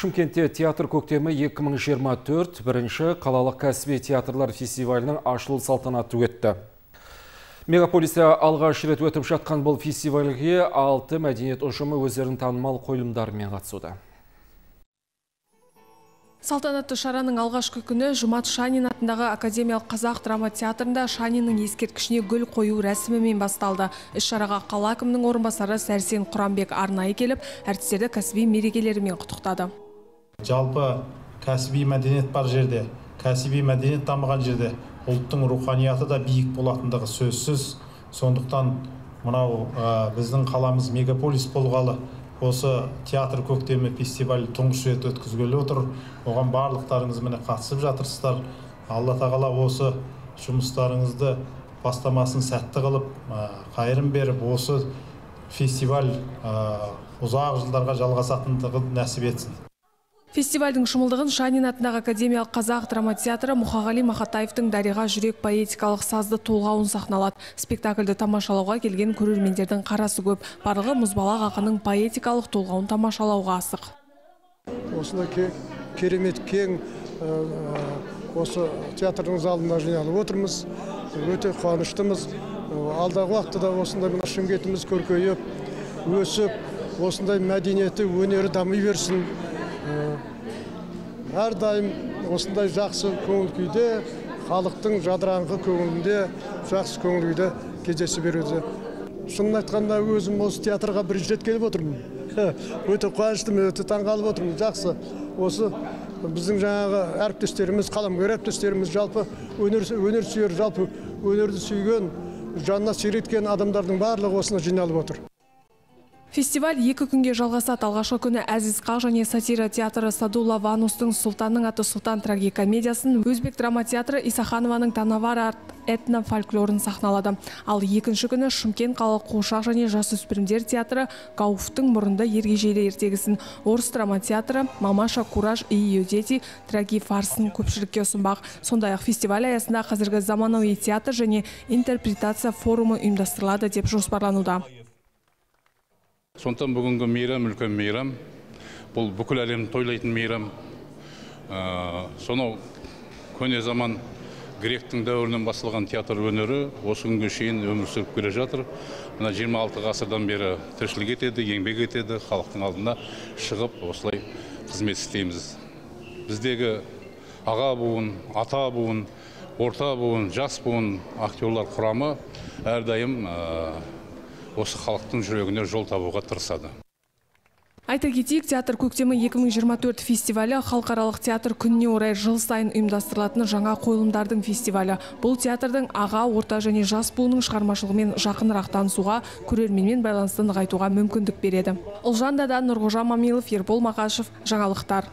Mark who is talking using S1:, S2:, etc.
S1: Шымкентте театр көктемі 2024 бірінші қалалық кәсіби театрлар фестивалінің ашылу салтанаты өтті. Мегаполисте алғаш рет өтіп жатқан бұл фестивальге алты мәдениет ұжымы өздерін танымал қойылымдарымен қатысуда.
S2: Салтанатты шараның алғашқы күні Жұмат Шанин атындағы Академиялық қазақ драма театрында Шаниннің ескерткішіне гүл қою рәсімімен басталды. Іс шараға қала әкімінің орынбасары Сәрсен Құрамбек арнайы келіп, әртістерді кәсіби мерекелерімен құттықтады.
S3: Жалпы кәсіби мәдениет бар жерде, кәсіби мәдениет дамыған жерде ұлттың руханияты да биік болатындығы сөзсіз. Сондықтан мынау біздің қаламыз мегаполис болғалы осы театр көктемі фестивалі тұңғыш рет өткізгелі отыр. Оған барлықтарыңыз міне қатысып жатырсыздар. Алла тағала осы жұмыстарыңызды бастамасын сәтті қылып қайырым беріп осы фестиваль ұзақ жылдарға жалғасатындығын нәсіп етсін.
S2: Фестивальдің шымылдығын Шанин атындағы Академиялық қазақ драма театры Мұхағали Мақатаевтың Дариға жүрек поэтикалық сазды толғауын сахналады. Спектакльді тамашалауға келген көрермендердің қарасы көп. Барлығы мұзбалақ ақының поэтикалық толғауын тамашалауға асық.
S4: Осында керемет кең осы театрдың залында жиналып отырмыз. Өте қуаныштымыз. Алдағы уақытта осындай мына Шымкентіміз көркейіп, өсіп, осындай мәдениеті, өнері дами берсін әрдайым осындай жақсы көңіл күйде халықтың жадыраңқы көңілінде жақсы көңіл күйде кездесіп беруде шынын айтқанда өзім осы театрға бірінші рет келіп отырмын. Өте қуаныштымын өте таңғалып отырмын. Жақсы. Осы біздің жаңағы әріптестеріміз қаламгер әріптестеріміз жалпы өнер, өнер сүйер жалпы өнерді сүйген жанына сүйреткен адамдардың барлығы осына жиналып отыр.
S2: Фестиваль екі күнге жалғасады. Алғашқы күні Әзіз Қақ және сатира театры Садула Ванустың Сұлтанның аты Сұлтан трагикомедиясын, Өзбек драма театры Исаханованың Танавар этно фольклорын сахналады. Ал екінші күні Шымкент қалалық қуыршақ және жасөспірімдер театры Гауфтың мұрынды ергежейлі ертегісін, Орыс драма театры Мамаша Кураж и ее дети траги фарсын көпшілікке ұсынбақ. Сондай-ақ фестиваль аясында қазіргі заманауи театр және интерпретация форумы ұйымдастырылады деп жоспарлануда
S5: сондықтан бүгінгі мейрам үлкен мейрам. Бұл бүкіл әлем тойлайтын мейрам. Сонау көне заман гректің дәуірінен басталған театр өнері осы күнге шейін өмір сүріп келе жатыр. Мына 26 ғасырдан бері тіршілік етеді еңбек етеді халықтың алдына шығып осылай қызмет істейміз. Біздегі аға буын ата буын орта буын жас буын актерлар құрамы әрдайым осы халықтың жүрегіне жол табуға тырысады
S2: Айта кетейік, театр көктемі 2024 фестивалі халықаралық театр күніне орай жыл сайын ұйымдастырылатын жаңа қойылымдардың фестивалі. Бұл театрдың аға, орта және жас буынның шығармашылығымен жақынырақ танысуға, көрерменмен байланысты нығайтуға мүмкіндік береді. Ұлжан Дада, Нұрғожа Мамилов, Ербол Мақашев, жаңалықтар.